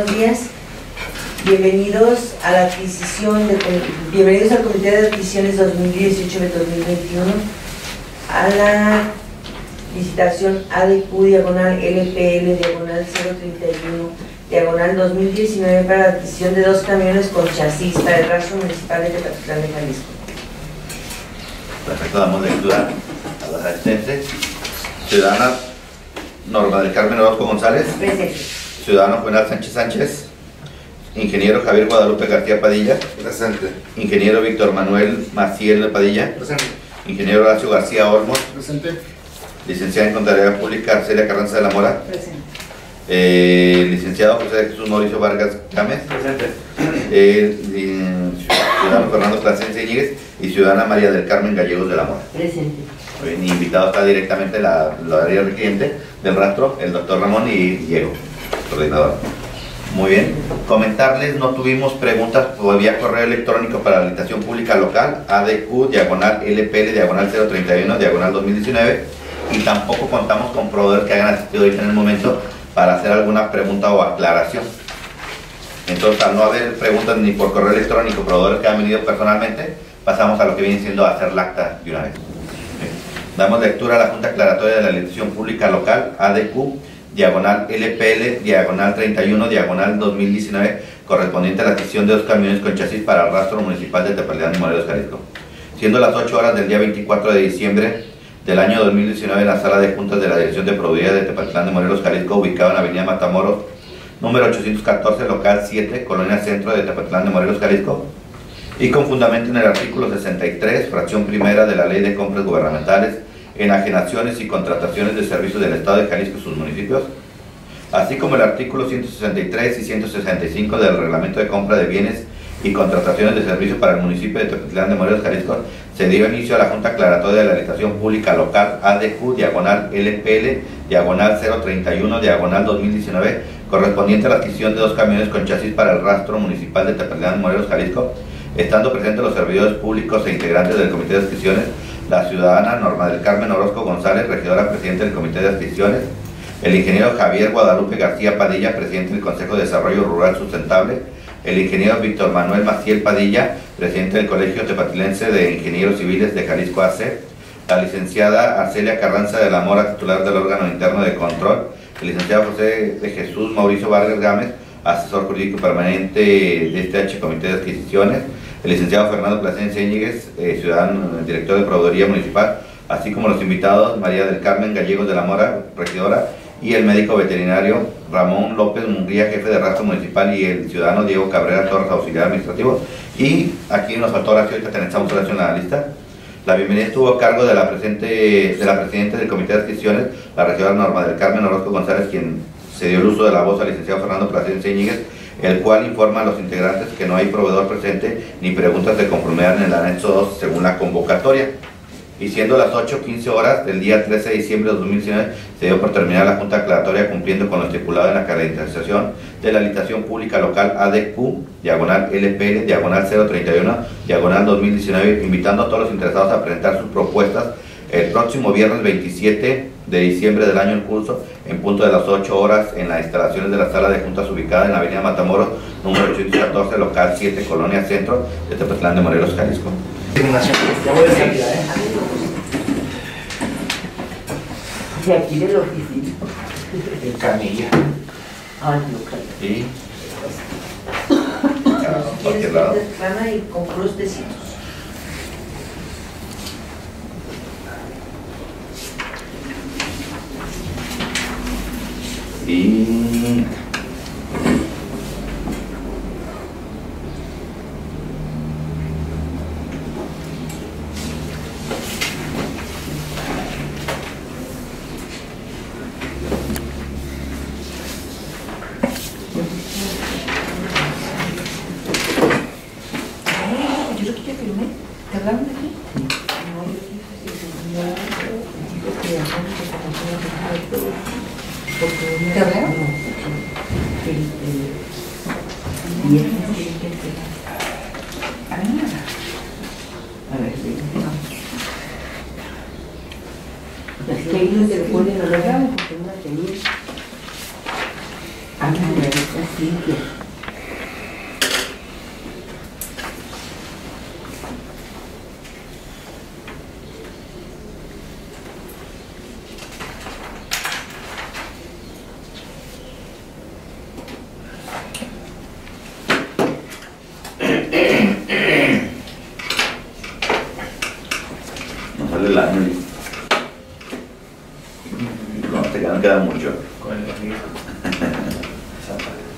Buenos días, bienvenidos a la adquisición, de, bienvenidos al Comité de Adquisiciones 2018-2021, a la licitación ADQ diagonal LPL diagonal 031 diagonal 2019 para la adquisición de dos camiones con chasis para el rastro municipal de Tepatitlán de Jalisco. Perfecto, damos lectura a las asistentes. Ciudadana Norma del Carmen Orozco González. Presente. Ciudadano Juvenal Sánchez Sánchez. Ingeniero Javier Guadalupe García Padilla. Presente. Ingeniero Víctor Manuel Maciel Padilla. Presente. Ingeniero Horacio García Olmos. Presente. Licenciada en Contabilidad Pública Arcelia Carranza de la Mora. Presente. Eh, licenciado José Jesús Mauricio Vargas Gámez. Presente. Eh, ciudadano Fernando Plasencia Íñiguez y ciudadana María del Carmen Gallegos de la Mora. Presente. Bien, invitado está directamente la, la área requiriente del rastro, el doctor Ramón y Diego, coordinador. Muy bien, comentarles, no tuvimos preguntas por vía correo electrónico para la licitación pública local, ADQ, diagonal LPL, diagonal 031, diagonal 2019, y tampoco contamos con proveedores que hayan asistido ahorita en el momento para hacer alguna pregunta o aclaración. Entonces, al no haber preguntas ni por correo electrónico, proveedores que han venido personalmente, pasamos a lo que viene siendo hacer la acta de una vez. Damos lectura a la Junta Aclaratoria de la Elección Pública Local, ADQ, diagonal LPL, diagonal 31, diagonal 2019, correspondiente a la adquisición de dos camiones con chasis para el rastro municipal de Tepalitlán y Morelos, Jalisco. Siendo las 8 horas del día 24 de diciembre del año 2019 en la sala de juntas de la Dirección de Proveeduría de Tepalitlán de Morelos, Jalisco, ubicado en la avenida Matamoros, número 814, local 7, colonia centro de Tepalitlán de Morelos, Jalisco, y con fundamento en el artículo 63, fracción primera de la Ley de Compras Gubernamentales, enajenaciones y contrataciones de servicios del Estado de Jalisco y sus municipios, así como el artículo 163 y 165 del Reglamento de Compra de Bienes y Contrataciones de Servicios para el municipio de Tepetitlán de Morelos, Jalisco, se dio inicio a la Junta Aclaratoria de la Licitación Pública Local ADQ, diagonal LPL, diagonal 031, diagonal 2019, correspondiente a la adquisición de dos camiones con chasis para el rastro municipal de Tepetitlán de Morelos, Jalisco, estando presentes los servidores públicos e integrantes del Comité de Adquisiciones, la ciudadana Norma del Carmen Orozco González, regidora presidente del Comité de Adquisiciones, el ingeniero Javier Guadalupe García Padilla, presidente del Consejo de Desarrollo Rural Sustentable, el ingeniero Víctor Manuel Maciel Padilla, presidente del Colegio Tepatilense de Ingenieros Civiles de Jalisco AC, la licenciada Arcelia Carranza de la Mora, titular del órgano interno de control, el licenciado José de Jesús Mauricio Vargas Gámez, asesor jurídico permanente de este H Comité de Adquisiciones, el licenciado Fernando Plasencia Íñiguez, eh, ciudadano, director de Proveeduría Municipal, así como los invitados María del Carmen Gallegos de la Mora, regidora, y el médico veterinario Ramón López Munguía, jefe de rastro municipal, y el ciudadano Diego Cabrera Torres, auxiliar administrativo. Y aquí nos faltó Horacio, ahorita tenemos Horacio en la lista. La bienvenida estuvo a cargo de la, presente, de la presidenta del Comité de Adquisiciones, la regidora Norma del Carmen Orozco González, quien se dio el uso de la voz al licenciado Fernando Plasencia Íñiguez, el cual informa a los integrantes que no hay proveedor presente ni preguntas de conformidad en el anexo 2 según la convocatoria. Y siendo las 8.15 horas del día 13 de diciembre de 2019, se dio por terminar la Junta Aclaratoria cumpliendo con lo estipulado en la caracterización de la licitación pública local ADQ, diagonal LPL, diagonal 031, diagonal 2019, invitando a todos los interesados a presentar sus propuestas el próximo viernes 27 de diciembre del año en curso, en punto de las 8 horas, en las instalaciones de la sala de juntas ubicada en la avenida Matamoros, número 814, local 7, Colonia Centro, de Tepetlán de Morelos, Jalisco. Salir, ¿eh? De aquí de la oficina. En Canilla. Ay, no. Y... Quieres, cualquier lado. y con cruz de cientos. Y... Yo lo quité firmé. ¿Te hablaron de aquí? No, yo dije, no, dijo que amor, que se canción de todo. Porque ¿Te. A ver, que se tenía. Ah, no, Limpio. No sale el año. No, te queda, no queda mucho. Con el amigo. Esa parte.